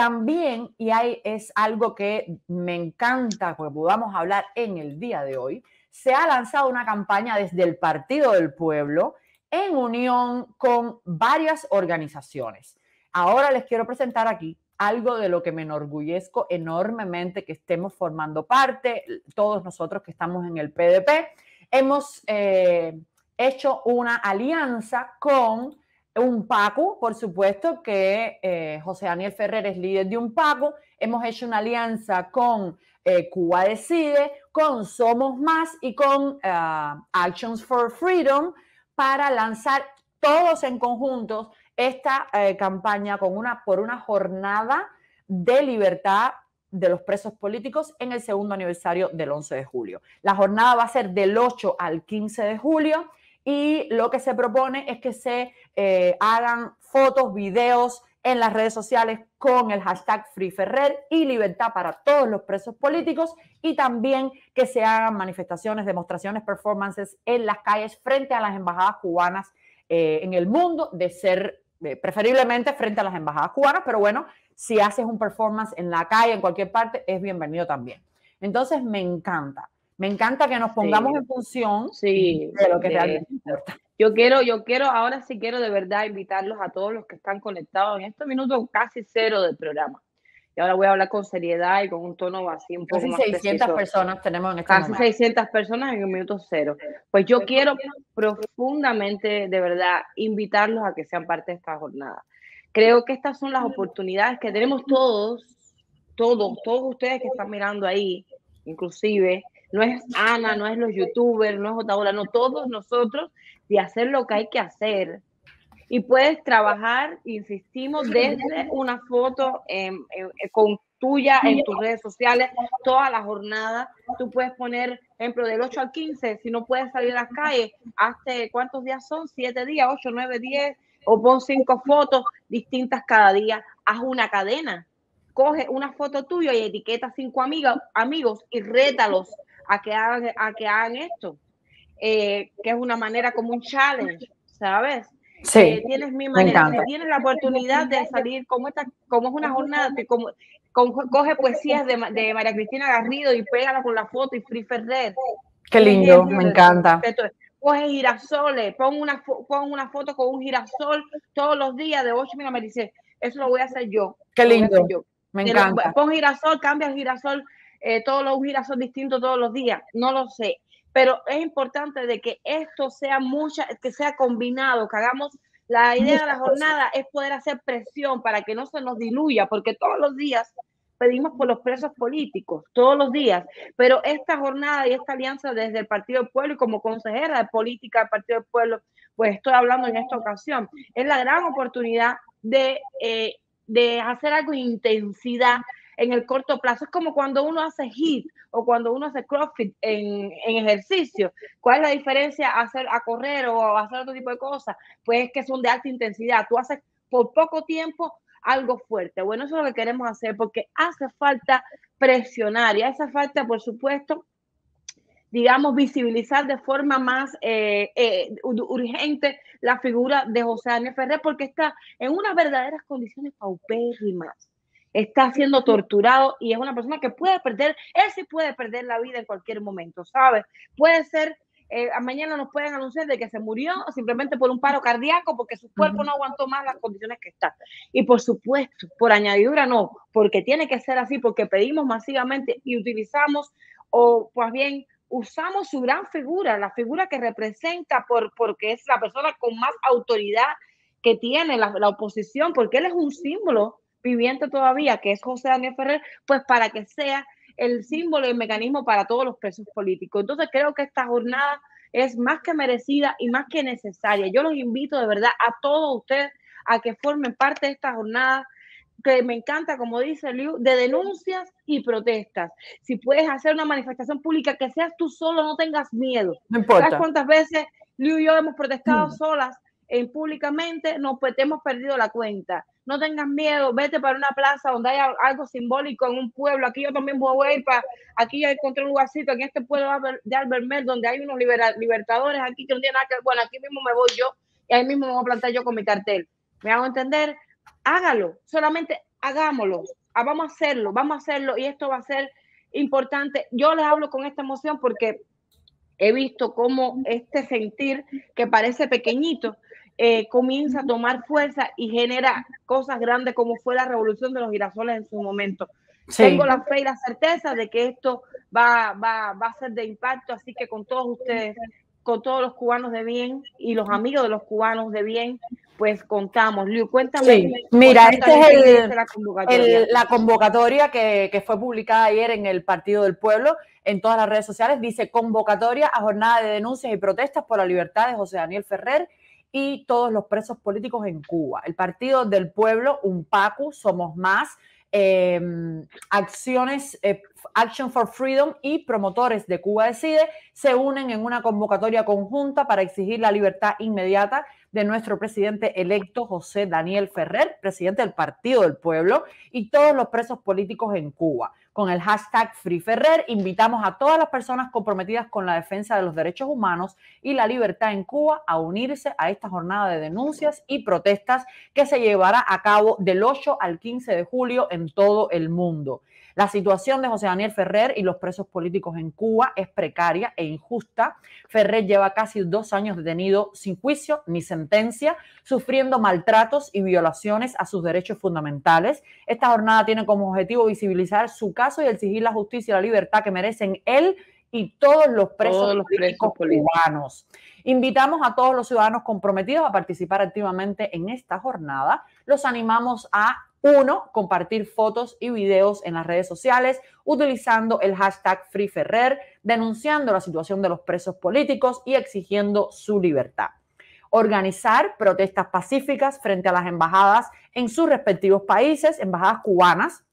También, y hay, es algo que me encanta que podamos hablar en el día de hoy, se ha lanzado una campaña desde el Partido del Pueblo en unión con varias organizaciones. Ahora les quiero presentar aquí algo de lo que me enorgullezco enormemente que estemos formando parte, todos nosotros que estamos en el PDP. Hemos eh, hecho una alianza con un PACO, por supuesto, que eh, José Daniel Ferrer es líder de un PACO. Hemos hecho una alianza con eh, Cuba Decide, con Somos Más y con Actions for Freedom para lanzar todos en conjunto esta eh, campaña con una, por una jornada de libertad de los presos políticos en el segundo aniversario del 11 de julio. La jornada va a ser del 8 al 15 de julio y lo que se propone es que se eh, hagan fotos, videos en las redes sociales con el hashtag FreeFerrer y libertad para todos los presos políticos y también que se hagan manifestaciones, demostraciones, performances en las calles frente a las embajadas cubanas eh, en el mundo, de ser eh, preferiblemente frente a las embajadas cubanas, pero bueno, si haces un performance en la calle, en cualquier parte, es bienvenido también. Entonces, me encanta. Me encanta que nos pongamos en función de lo que realmente importa. Yo quiero, yo quiero, ahora sí quiero de verdad invitarlos a todos los que están conectados en estos minutos casi cero del programa. Y ahora voy a hablar con seriedad y con un tono así un poco casi más 600 personas tenemos en este Casi 600 personas en el minuto cero. Pues yo quiero profundamente, de verdad, invitarlos a que sean parte de esta jornada. Creo que estas son las oportunidades que tenemos todos, todos, todos ustedes que están mirando ahí, inclusive, no es Ana, no es los youtubers, no es Otaola, no, todos nosotros de hacer lo que hay que hacer. Y puedes trabajar, insistimos, desde una foto con tuya en tus redes sociales toda la jornada. Tú puedes poner, ejemplo, del 8 al 15, si no puedes salir a las calles, hazte cuántos días son, siete días, 8, 9, 10, o pon cinco fotos distintas cada día. Haz una cadena. Coge una foto tuya y etiqueta cinco amigas, amigos y rétalos a que hagan, a que hagan esto, eh, que es una manera como un challenge, ¿sabes? Sí, eh, tienes mi manera, tienes la oportunidad de salir como esta, como es una jornada, como, coge poesías de, de, María Cristina Garrido y pégala con la foto y Free Ferrer. Qué lindo, me encanta. Coge girasoles, pon una, pon una foto con un girasol todos los días de 8, mira, me dice, eso lo voy a hacer yo. Qué lindo, me encanta. Pon girasol, cambia el girasol eh, todos los giras son distintos todos los días, no lo sé, pero es importante de que esto sea mucha, que sea combinado, que hagamos la idea de la jornada es poder hacer presión para que no se nos diluya, porque todos los días pedimos por los presos políticos, todos los días, pero esta jornada y esta alianza desde el Partido del Pueblo y como consejera de política del Partido del Pueblo, pues estoy hablando en esta ocasión, es la gran oportunidad de, eh, de hacer algo de intensidad en el corto plazo. Es como cuando uno hace HIIT o cuando uno hace CrossFit en, en ejercicio. ¿Cuál es la diferencia hacer a correr o hacer otro tipo de cosas? Pues es que son de alta intensidad. Tú haces por poco tiempo algo fuerte. Bueno, eso es lo que queremos hacer porque hace falta presionar y hace falta, por supuesto, digamos, visibilizar de forma más eh, eh, urgente la figura de José Daniel Ferrer porque está en unas verdaderas condiciones paupérrimas está siendo torturado y es una persona que puede perder, él sí puede perder la vida en cualquier momento, ¿sabes? Puede ser, eh, mañana nos pueden anunciar de que se murió simplemente por un paro cardíaco porque su cuerpo no aguantó más las condiciones que está. Y por supuesto, por añadidura no, porque tiene que ser así, porque pedimos masivamente y utilizamos, o pues bien, usamos su gran figura, la figura que representa por, porque es la persona con más autoridad que tiene la, la oposición, porque él es un símbolo viviente todavía, que es José Daniel Ferrer, pues para que sea el símbolo y el mecanismo para todos los presos políticos. Entonces creo que esta jornada es más que merecida y más que necesaria. Yo los invito de verdad a todos ustedes a que formen parte de esta jornada que me encanta, como dice Liu, de denuncias y protestas. Si puedes hacer una manifestación pública, que seas tú solo, no tengas miedo. No importa. ¿Sabes cuántas veces Liu y yo hemos protestado mm. solas en públicamente? No, pues hemos perdido la cuenta no tengas miedo, vete para una plaza donde haya algo simbólico en un pueblo. Aquí yo también voy a ir para, aquí yo encontré un lugarcito en este pueblo de Albert Mel, donde hay unos libertadores aquí que no tienen nada que bueno, aquí mismo me voy yo y ahí mismo me voy a plantar yo con mi cartel. ¿Me hago entender? Hágalo, solamente hagámoslo, ah, vamos a hacerlo, vamos a hacerlo y esto va a ser importante. Yo les hablo con esta emoción porque he visto cómo este sentir que parece pequeñito eh, comienza a tomar fuerza y genera cosas grandes como fue la revolución de los girasoles en su momento. Tengo la fe y la certeza de que esto va, va, va a ser de impacto, así que con todos ustedes, con todos los cubanos de bien y los amigos de los cubanos de bien, pues contamos. Liu, cuéntame. Mira, esta es la convocatoria, la convocatoria que, que, fue publicada ayer en el Partido del Pueblo en todas las redes sociales. Dice convocatoria a jornada de denuncias y protestas por la libertad de José Daniel Ferrer y todos los presos políticos en Cuba. El Partido del Pueblo, un PACU, Somos Más, em, Acciones, eh, Action for Freedom y promotores de Cuba Decide se unen en una convocatoria conjunta para exigir la libertad inmediata de nuestro presidente electo José Daniel Ferrer, presidente del Partido del Pueblo, y todos los presos políticos en Cuba con el hashtag FreeFerrer. Invitamos a todas las personas comprometidas con la defensa de los derechos humanos y la libertad en Cuba a unirse a esta jornada de denuncias y protestas que se llevará a cabo del 8 al 15 de julio en todo el mundo. La situación de José Daniel Ferrer y los presos políticos en Cuba es precaria e injusta. Ferrer lleva casi dos años detenido sin juicio ni sentencia, sufriendo maltratos y violaciones a sus derechos fundamentales. Esta jornada tiene como objetivo visibilizar su caso y exigir la justicia y la libertad que merecen él y todos los presos, políticos cubanos. Invitamos a todos los ciudadanos comprometidos a participar activamente en esta jornada. Los animamos a uno, compartir fotos y videos en las redes sociales utilizando el hashtag FreeFerrer, denunciando la situación de los presos políticos y exigiendo su libertad. Organizar protestas pacíficas frente a las embajadas en sus respectivos países, embajadas cubanas,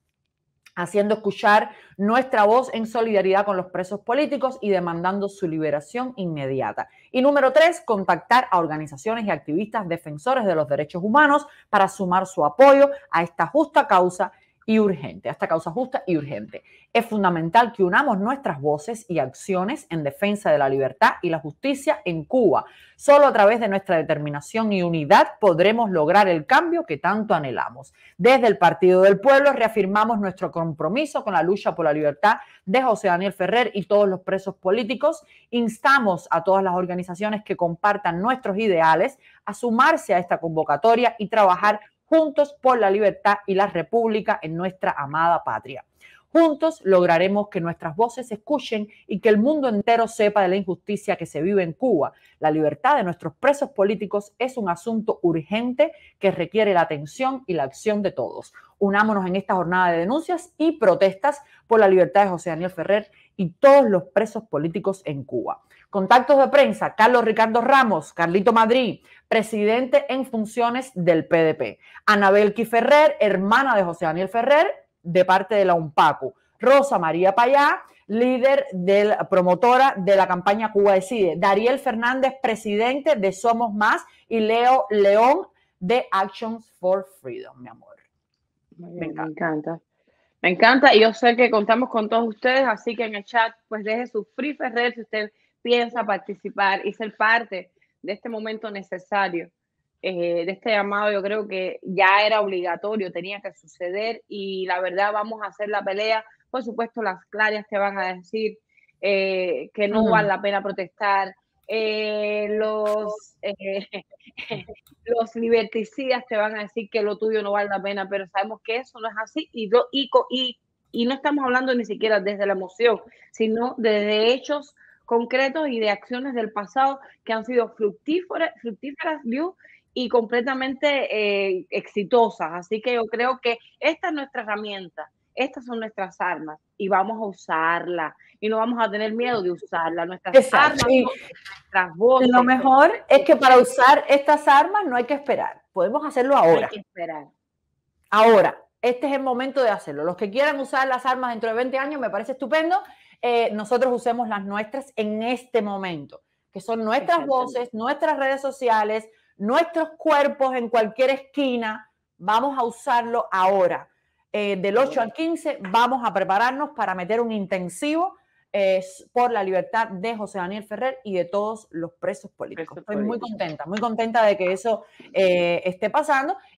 haciendo escuchar nuestra voz en solidaridad con los presos políticos y demandando su liberación inmediata. Y número tres, contactar a organizaciones y activistas defensores de los derechos humanos para sumar su apoyo a esta justa causa y urgente, a esta causa justa y urgente. Es fundamental que unamos nuestras voces y acciones en defensa de la libertad y la justicia en Cuba. Solo a través de nuestra determinación y unidad podremos lograr el cambio que tanto anhelamos. Desde el Partido del Pueblo reafirmamos nuestro compromiso con la lucha por la libertad de José Daniel Ferrer y todos los presos políticos. Instamos a todas las organizaciones que compartan nuestros ideales a sumarse a esta convocatoria y trabajar juntos por la libertad y la república en nuestra amada patria. Juntos lograremos que nuestras voces se escuchen y que el mundo entero sepa de la injusticia que se vive en Cuba. La libertad de nuestros presos políticos es un asunto urgente que requiere la atención y la acción de todos. Unámonos en esta jornada de denuncias y protestas por la libertad de José Daniel Ferrer y todos los presos políticos en Cuba. Contactos de prensa, Carlos Ricardo Ramos, Carlito Madrid, presidente en funciones del PDP. Anabel Ferrer, hermana de José Daniel Ferrer, de parte de la UNPACU. Rosa María Payá, líder de la promotora de la campaña Cuba Decide. Dariel Fernández, presidente de Somos Más. Y Leo León, de Actions for Freedom, mi amor. Me encanta. me encanta. Y yo sé que contamos con todos ustedes, así que en el chat pues deje su free Ferrer si usted piensa participar y ser parte de este momento necesario, eh, de este llamado, yo creo que ya era obligatorio, tenía que suceder y la verdad vamos a hacer la pelea. Por supuesto, las clarias te van a decir eh, que no vale la pena protestar. Eh, los, los liberticidas te van a decir que lo tuyo no vale la pena, pero sabemos que eso no es así y, y, y, y no estamos hablando ni siquiera desde la emoción, sino desde hechos concretos y de acciones del pasado que han sido fructíferas, fructíferas y completamente eh, exitosas. Así que yo creo que esta es nuestra herramienta, estas son nuestras armas y vamos a usarla y no vamos a tener miedo de usarla. Nuestras armas, nuestras voces. Lo mejor es que para usar estas armas no hay que esperar, podemos hacerlo ahora. hay que esperar. Ahora, este es el momento de hacerlo. Los que quieran usar las armas dentro de 20 años me parece estupendo eh, nosotros usemos las nuestras en este momento, que son nuestras voces, nuestras redes sociales, nuestros cuerpos en cualquier esquina. Vamos a usarlo ahora. Eh, del 8 al 15 vamos a prepararnos para meter un intensivo eh, por la libertad de José Daniel Ferrer y de todos los presos políticos. Estoy muy contenta, muy contenta de que eso esté pasando